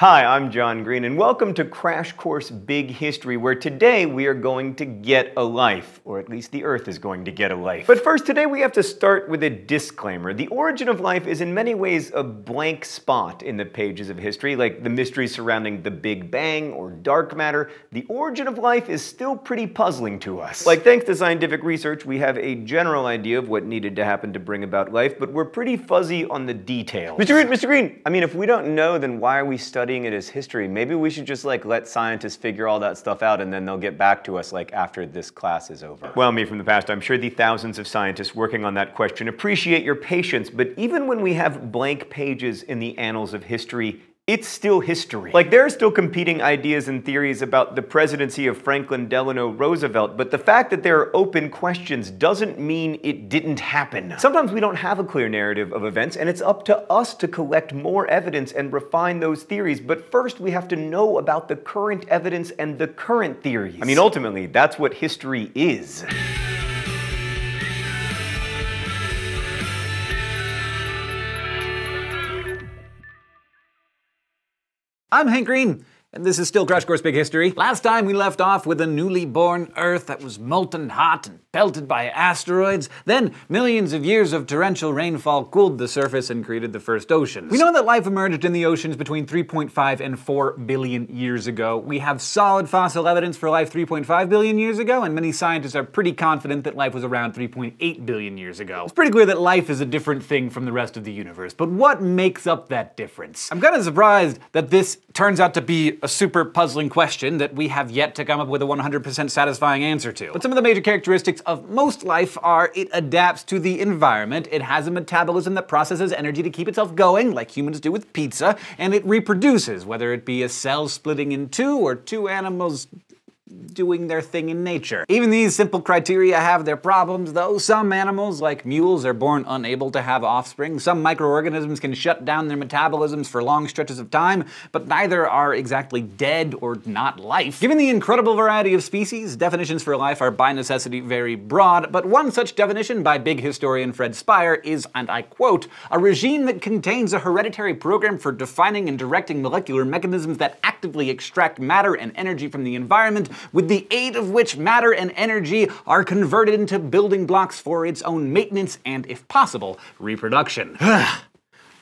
Hi, I'm John Green, and welcome to Crash Course Big History, where today we are going to get a life, or at least the Earth is going to get a life. But first, today we have to start with a disclaimer. The origin of life is in many ways a blank spot in the pages of history, like the mysteries surrounding the Big Bang or dark matter. The origin of life is still pretty puzzling to us. Like, thanks to scientific research, we have a general idea of what needed to happen to bring about life, but we're pretty fuzzy on the details. Mr. Green, Mr. Green! I mean, if we don't know, then why are we studying? Studying it as history, maybe we should just like let scientists figure all that stuff out and then they'll get back to us like after this class is over. Well, me from the past, I'm sure the thousands of scientists working on that question appreciate your patience, but even when we have blank pages in the annals of history, it's still history. Like, there are still competing ideas and theories about the presidency of Franklin Delano Roosevelt, but the fact that there are open questions doesn't mean it didn't happen. Sometimes we don't have a clear narrative of events, and it's up to us to collect more evidence and refine those theories, but first we have to know about the current evidence and the current theories. I mean, ultimately, that's what history is. I'm Hank Green. And this is still Crash Course Big History. Last time we left off with a newly born Earth that was molten hot and pelted by asteroids. Then millions of years of torrential rainfall cooled the surface and created the first oceans. We know that life emerged in the oceans between 3.5 and 4 billion years ago. We have solid fossil evidence for life 3.5 billion years ago, and many scientists are pretty confident that life was around 3.8 billion years ago. It's pretty clear that life is a different thing from the rest of the universe. But what makes up that difference? I'm kind of surprised that this turns out to be a super puzzling question that we have yet to come up with a 100% satisfying answer to. But some of the major characteristics of most life are it adapts to the environment, it has a metabolism that processes energy to keep itself going, like humans do with pizza, and it reproduces, whether it be a cell splitting in two or two animals doing their thing in nature. Even these simple criteria have their problems, though. Some animals, like mules, are born unable to have offspring. Some microorganisms can shut down their metabolisms for long stretches of time, but neither are exactly dead or not life. Given the incredible variety of species, definitions for life are by necessity very broad, but one such definition by big historian Fred Spier is, and I quote, a regime that contains a hereditary program for defining and directing molecular mechanisms that actively extract matter and energy from the environment with the aid of which matter and energy are converted into building blocks for its own maintenance and, if possible, reproduction.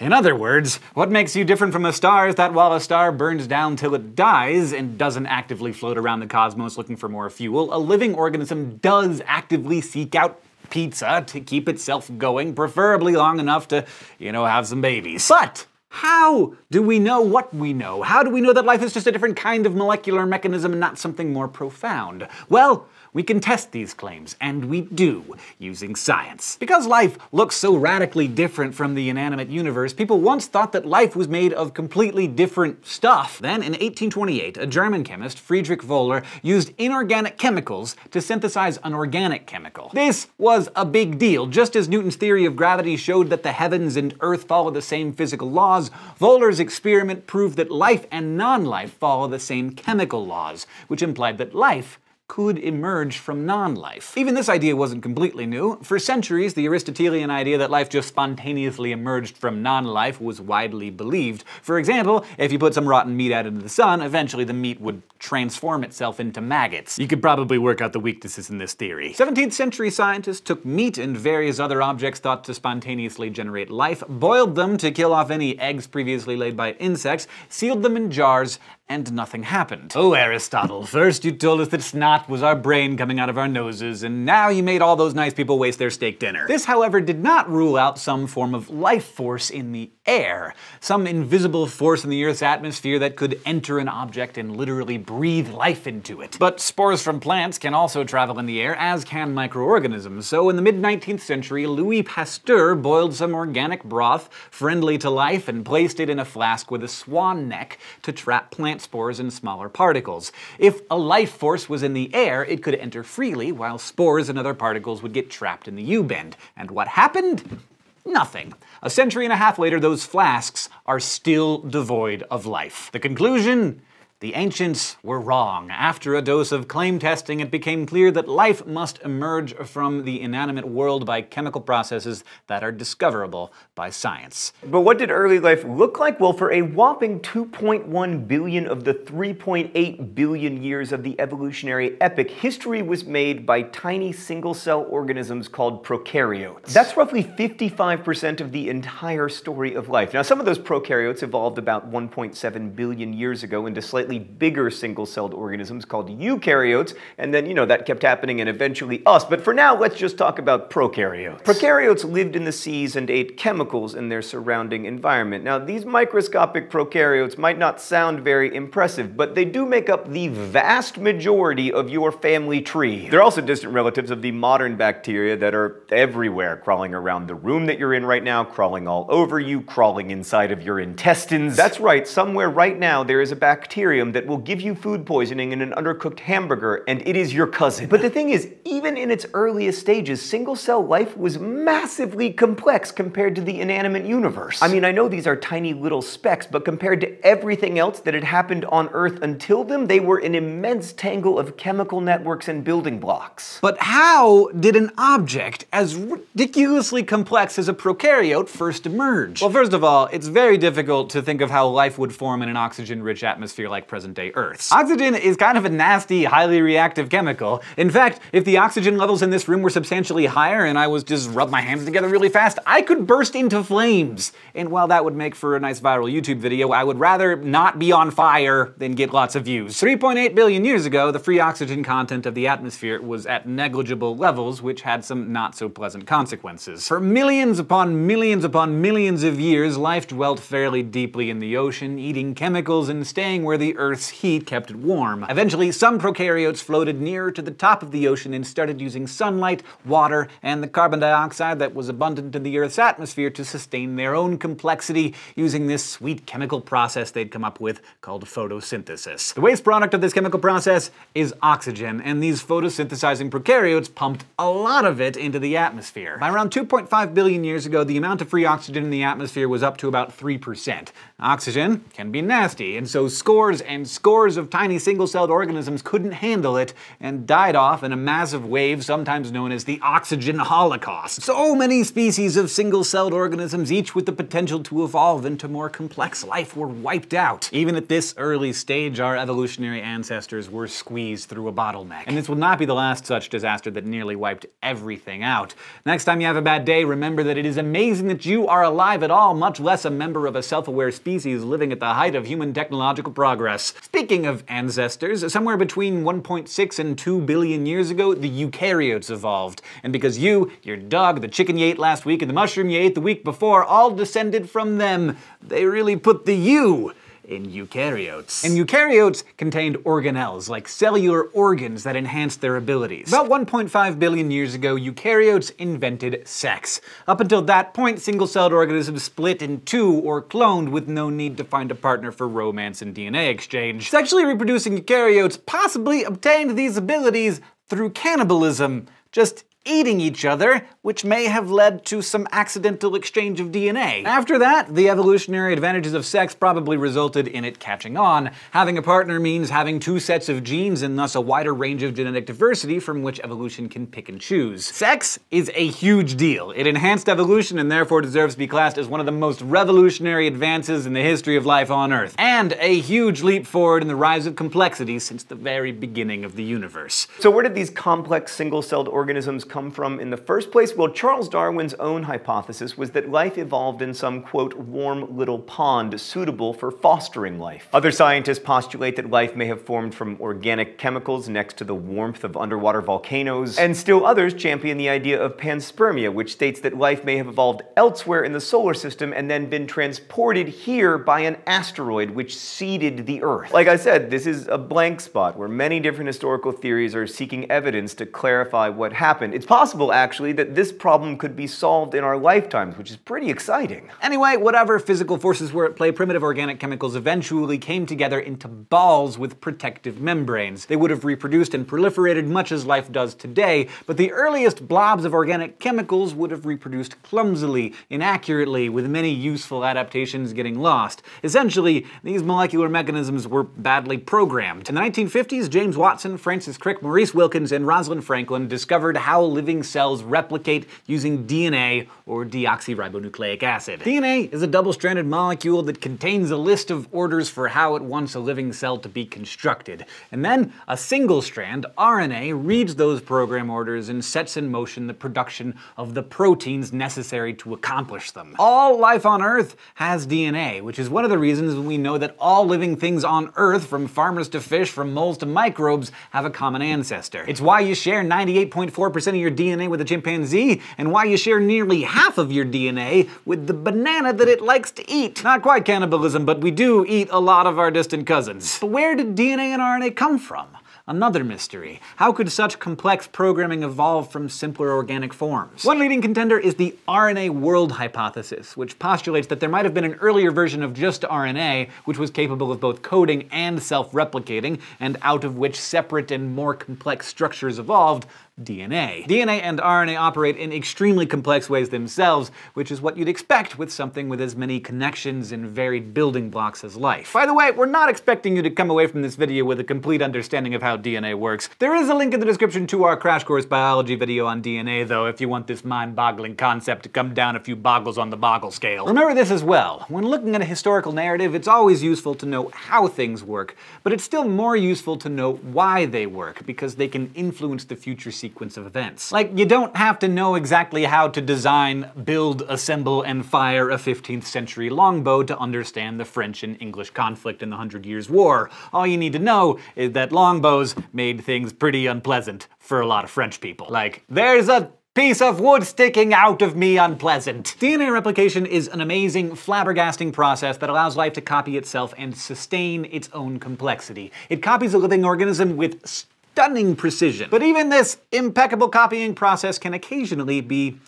In other words, what makes you different from a star is that while a star burns down till it dies and doesn't actively float around the cosmos looking for more fuel, a living organism does actively seek out pizza to keep itself going, preferably long enough to, you know, have some babies. But how do we know what we know? How do we know that life is just a different kind of molecular mechanism and not something more profound? Well, we can test these claims, and we do, using science. Because life looks so radically different from the inanimate universe, people once thought that life was made of completely different stuff. Then, in 1828, a German chemist, Friedrich Wöhler, used inorganic chemicals to synthesize an organic chemical. This was a big deal. Just as Newton's theory of gravity showed that the heavens and earth follow the same physical laws, Wöhler's experiment proved that life and non-life follow the same chemical laws, which implied that life could emerge from non-life. Even this idea wasn't completely new. For centuries, the Aristotelian idea that life just spontaneously emerged from non-life was widely believed. For example, if you put some rotten meat out into the sun, eventually the meat would transform itself into maggots. You could probably work out the weaknesses in this theory. 17th century scientists took meat and various other objects thought to spontaneously generate life, boiled them to kill off any eggs previously laid by insects, sealed them in jars, and nothing happened. Oh, Aristotle, first you told us that snot was our brain coming out of our noses, and now you made all those nice people waste their steak dinner. This, however, did not rule out some form of life force in the air, some invisible force in the Earth's atmosphere that could enter an object and literally breathe life into it. But spores from plants can also travel in the air, as can microorganisms. So in the mid-19th century, Louis Pasteur boiled some organic broth friendly to life and placed it in a flask with a swan neck to trap plant spores and smaller particles. If a life force was in the air, it could enter freely, while spores and other particles would get trapped in the U-bend. And what happened? Nothing. A century and a half later, those flasks are still devoid of life. The conclusion? The ancients were wrong. After a dose of claim testing, it became clear that life must emerge from the inanimate world by chemical processes that are discoverable by science. But what did early life look like? Well, for a whopping 2.1 billion of the 3.8 billion years of the evolutionary epic, history was made by tiny single cell organisms called prokaryotes. That's roughly 55% of the entire story of life. Now, some of those prokaryotes evolved about 1.7 billion years ago into slightly slightly bigger single-celled organisms called eukaryotes, and then, you know, that kept happening and eventually us. But for now, let's just talk about prokaryotes. Prokaryotes lived in the seas and ate chemicals in their surrounding environment. Now, these microscopic prokaryotes might not sound very impressive, but they do make up the vast majority of your family tree. They're also distant relatives of the modern bacteria that are everywhere, crawling around the room that you're in right now, crawling all over you, crawling inside of your intestines. That's right, somewhere right now there is a bacteria bacterium that will give you food poisoning in an undercooked hamburger, and it is your cousin. But the thing is, even in its earliest stages, single cell life was massively complex compared to the inanimate universe. I mean, I know these are tiny little specks, but compared to everything else that had happened on Earth until them, they were an immense tangle of chemical networks and building blocks. But how did an object as ridiculously complex as a prokaryote first emerge? Well, first of all, it's very difficult to think of how life would form in an oxygen-rich atmosphere like present day Earth's. Oxygen is kind of a nasty, highly reactive chemical. In fact, if the oxygen levels in this room were substantially higher and I was just rub my hands together really fast, I could burst into flames. And while that would make for a nice viral YouTube video, I would rather not be on fire than get lots of views. 3.8 billion years ago, the free oxygen content of the atmosphere was at negligible levels, which had some not so pleasant consequences. For millions upon millions upon millions of years, life dwelt fairly deeply in the ocean, eating chemicals and staying where Earth's heat kept it warm. Eventually, some prokaryotes floated nearer to the top of the ocean and started using sunlight, water, and the carbon dioxide that was abundant in the Earth's atmosphere to sustain their own complexity using this sweet chemical process they'd come up with called photosynthesis. The waste product of this chemical process is oxygen, and these photosynthesizing prokaryotes pumped a lot of it into the atmosphere. By around 2.5 billion years ago, the amount of free oxygen in the atmosphere was up to about 3%. Oxygen can be nasty, and so scores and scores of tiny single-celled organisms couldn't handle it and died off in a massive wave sometimes known as the oxygen holocaust. So many species of single-celled organisms, each with the potential to evolve into more complex life, were wiped out. Even at this early stage, our evolutionary ancestors were squeezed through a bottleneck. And this will not be the last such disaster that nearly wiped everything out. Next time you have a bad day, remember that it is amazing that you are alive at all, much less a member of a self-aware species living at the height of human technological progress. Speaking of ancestors, somewhere between 1.6 and 2 billion years ago, the eukaryotes evolved. And because you, your dog, the chicken you ate last week, and the mushroom you ate the week before all descended from them, they really put the you in eukaryotes. And eukaryotes contained organelles, like cellular organs that enhanced their abilities. About 1.5 billion years ago, eukaryotes invented sex. Up until that point, single-celled organisms split in two or cloned with no need to find a partner for romance and DNA exchange. Sexually reproducing eukaryotes possibly obtained these abilities through cannibalism, just eating each other, which may have led to some accidental exchange of DNA. After that, the evolutionary advantages of sex probably resulted in it catching on. Having a partner means having two sets of genes and thus a wider range of genetic diversity from which evolution can pick and choose. Sex is a huge deal. It enhanced evolution and therefore deserves to be classed as one of the most revolutionary advances in the history of life on Earth, and a huge leap forward in the rise of complexity since the very beginning of the universe. So where did these complex single-celled organisms come from in the first place? Well, Charles Darwin's own hypothesis was that life evolved in some, quote, warm little pond suitable for fostering life. Other scientists postulate that life may have formed from organic chemicals next to the warmth of underwater volcanoes, and still others champion the idea of panspermia, which states that life may have evolved elsewhere in the solar system and then been transported here by an asteroid which seeded the Earth. Like I said, this is a blank spot where many different historical theories are seeking evidence to clarify what happened. It's possible, actually, that this problem could be solved in our lifetimes, which is pretty exciting. Anyway, whatever physical forces were at play, primitive organic chemicals eventually came together into balls with protective membranes. They would have reproduced and proliferated much as life does today, but the earliest blobs of organic chemicals would have reproduced clumsily, inaccurately, with many useful adaptations getting lost. Essentially, these molecular mechanisms were badly programmed. In the 1950s, James Watson, Francis Crick, Maurice Wilkins, and Rosalind Franklin discovered how living cells replicate using DNA or deoxyribonucleic acid. DNA is a double-stranded molecule that contains a list of orders for how it wants a living cell to be constructed. And then a single strand, RNA, reads those program orders and sets in motion the production of the proteins necessary to accomplish them. All life on Earth has DNA, which is one of the reasons we know that all living things on Earth, from farmers to fish, from moles to microbes, have a common ancestor. It's why you share 98.4% of your DNA with a chimpanzee, and why you share nearly half of your DNA with the banana that it likes to eat. Not quite cannibalism, but we do eat a lot of our distant cousins. But where did DNA and RNA come from? Another mystery. How could such complex programming evolve from simpler organic forms? One leading contender is the RNA world hypothesis, which postulates that there might have been an earlier version of just RNA, which was capable of both coding and self-replicating, and out of which separate and more complex structures evolved, DNA. DNA and RNA operate in extremely complex ways themselves, which is what you'd expect with something with as many connections and varied building blocks as life. By the way, we're not expecting you to come away from this video with a complete understanding of how DNA works. There is a link in the description to our Crash Course Biology video on DNA, though, if you want this mind-boggling concept to come down a few boggles on the boggle scale. Remember this as well. When looking at a historical narrative, it's always useful to know how things work, but it's still more useful to know why they work, because they can influence the future sequence of events. Like, you don't have to know exactly how to design, build, assemble, and fire a 15th century longbow to understand the French and English conflict in the Hundred Years' War. All you need to know is that longbows made things pretty unpleasant for a lot of French people. Like, there's a piece of wood sticking out of me unpleasant. DNA replication is an amazing, flabbergasting process that allows life to copy itself and sustain its own complexity. It copies a living organism with stunning precision. But even this impeccable copying process can occasionally be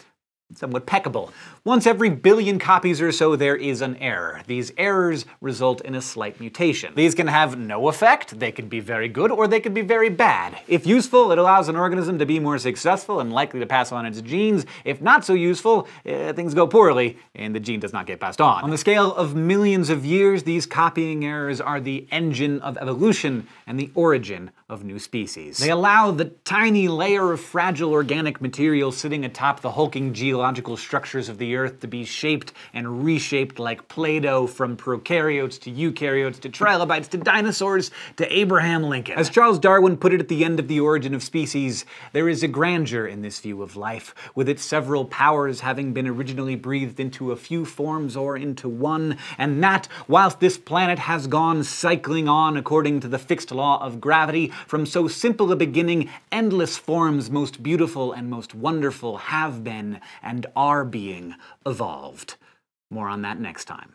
somewhat peccable. Once every billion copies or so, there is an error. These errors result in a slight mutation. These can have no effect, they can be very good, or they can be very bad. If useful, it allows an organism to be more successful and likely to pass on its genes. If not so useful, uh, things go poorly, and the gene does not get passed on. On the scale of millions of years, these copying errors are the engine of evolution and the origin of new species. They allow the tiny layer of fragile organic material sitting atop the hulking geological structures of the Earth to be shaped and reshaped like Play-Doh from prokaryotes to eukaryotes to trilobites to dinosaurs to Abraham Lincoln. As Charles Darwin put it at the end of The Origin of Species, there is a grandeur in this view of life, with its several powers having been originally breathed into a few forms or into one, and that, whilst this planet has gone cycling on according to the fixed law of gravity, from so simple a beginning, endless forms most beautiful and most wonderful have been and are being evolved. More on that next time.